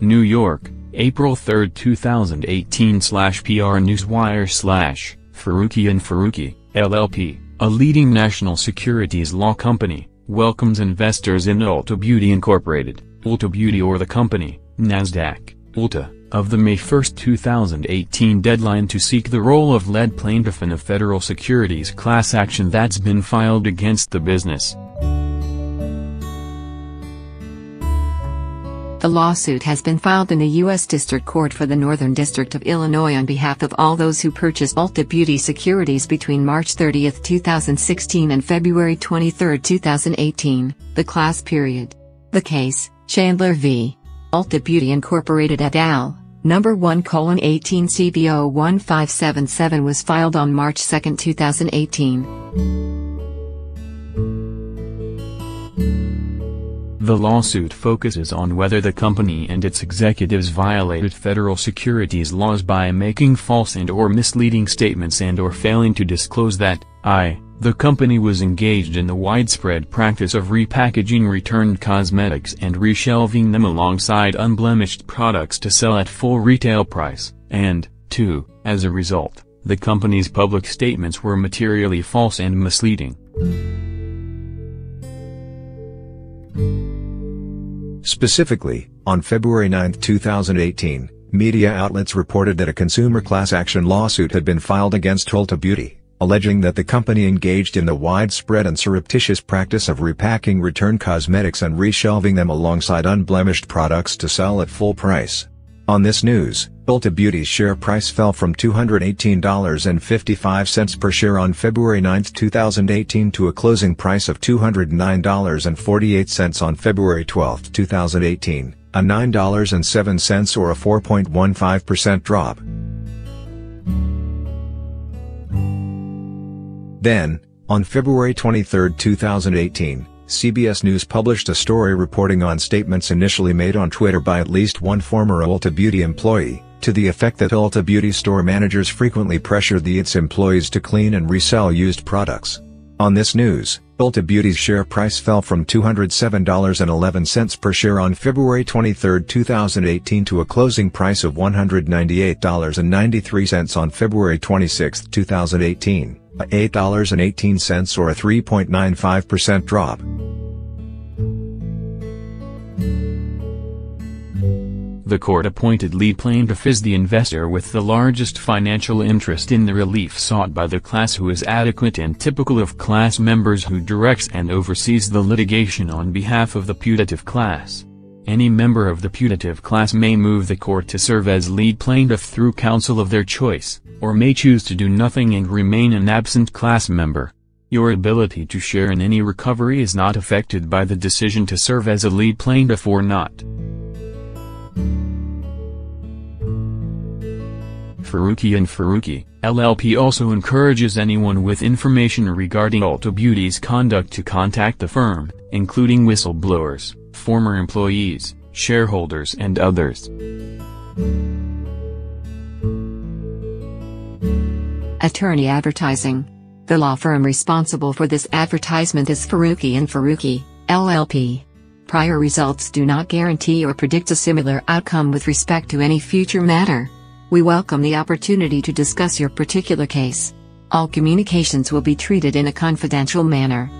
New York, April 3, 2018 slash PR Newswire slash, Faruqi and Faruqi, LLP, a leading national securities law company, welcomes investors in Ulta Beauty Incorporated, Ulta Beauty or the company, NASDAQ, Ulta, of the May 1, 2018 deadline to seek the role of lead plaintiff in a federal securities class action that's been filed against the business. The lawsuit has been filed in the U.S. District Court for the Northern District of Illinois on behalf of all those who purchased Ulta Beauty securities between March 30, 2016 and February 23, 2018, the class period. The case, Chandler v. Ulta Beauty Incorporated et al., number 1 colon 18 CBO 1577 was filed on March 2, 2018. The lawsuit focuses on whether the company and its executives violated federal securities laws by making false and or misleading statements and or failing to disclose that, I, the company was engaged in the widespread practice of repackaging returned cosmetics and reshelving them alongside unblemished products to sell at full retail price, and, 2, as a result, the company's public statements were materially false and misleading. Specifically, on February 9, 2018, media outlets reported that a consumer class action lawsuit had been filed against Ulta Beauty, alleging that the company engaged in the widespread and surreptitious practice of repacking returned cosmetics and reshelving them alongside unblemished products to sell at full price. On this news, Ulta Beauty's share price fell from $218.55 per share on February 9, 2018 to a closing price of $209.48 on February 12, 2018, a $9.07 or a 4.15% drop. Then, on February 23, 2018, CBS News published a story reporting on statements initially made on Twitter by at least one former Ulta Beauty employee, to the effect that Ulta Beauty store managers frequently pressured the its employees to clean and resell used products. On this news, Ulta Beauty's share price fell from $207.11 per share on February 23, 2018 to a closing price of $198.93 on February 26, 2018 a $8.18 or a 3.95% drop. The court-appointed lead plaintiff is the investor with the largest financial interest in the relief sought by the class who is adequate and typical of class members who directs and oversees the litigation on behalf of the putative class. Any member of the putative class may move the court to serve as lead plaintiff through counsel of their choice, or may choose to do nothing and remain an absent class member. Your ability to share in any recovery is not affected by the decision to serve as a lead plaintiff or not. Faruqi and Faruqi, LLP also encourages anyone with information regarding Ulta Beauty's conduct to contact the firm, including whistleblowers, former employees, shareholders and others. Attorney Advertising. The law firm responsible for this advertisement is Faruqi and Faruqi, LLP. Prior results do not guarantee or predict a similar outcome with respect to any future matter. We welcome the opportunity to discuss your particular case. All communications will be treated in a confidential manner.